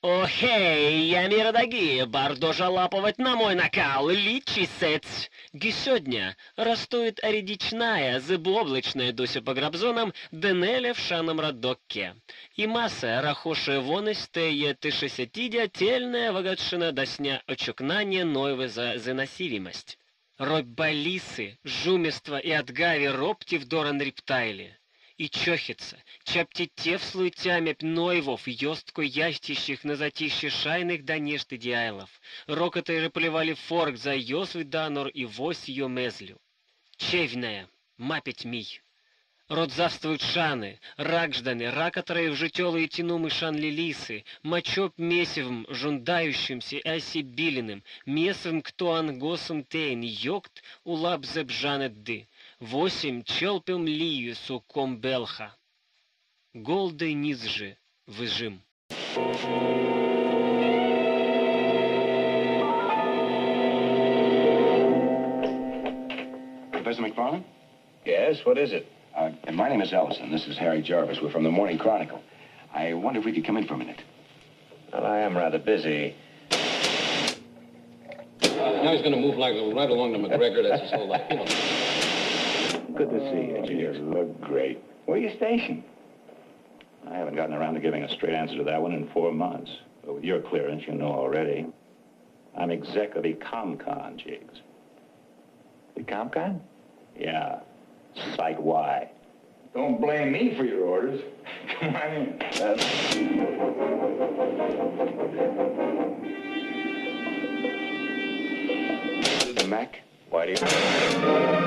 Охей, я миродоги, бардо жалапывать на мой накал, личисец. Гисёдня растует оредичная, зыбооблачная дося по грабзонам, денеля в шаном радокке. И масса рахоше вонестеє тишесятидя тельная вагатшина досня очукнание нойвы за заносивимость. Роббалисы, жумество и отгави робти в доран рептайле и чохится, чапти тевслуй тямя нойвов, ёстко ястищих на затище шайных да нешты діайлов. Рокоты реплевали форк за ёсвы данор и вось ее мезлю. Чевная, мапить мій. Родзавствуют шаны, ракжданы, ракотрые в житёлые тянумы шан-лилисы, мочоп месивым, жундающимся и осибилиным, месовым кто ангосом тейн, йокт улап зебжанет ды. Восемь челпем лию суком белха. Голдой низ же выжим. Professor McFarland? Yes, what is it? Uh, my name is Ellison. This is Harry Jarvis. We're from the Morning Chronicle. I wonder if we could come in for a minute. Well, I am rather busy. Now he's going to move like right along to McGregor. That's his whole life. You know. Good to see you, oh, dear. You look great. Where are you stationed? I haven't gotten around to giving a straight answer to that one in four months. But with your clearance, you know already. I'm exec of Ecomcon, Jiggs. Ecomcon? Yeah. Site Y. Don't blame me for your orders. Come on in. The Mac? Why do you...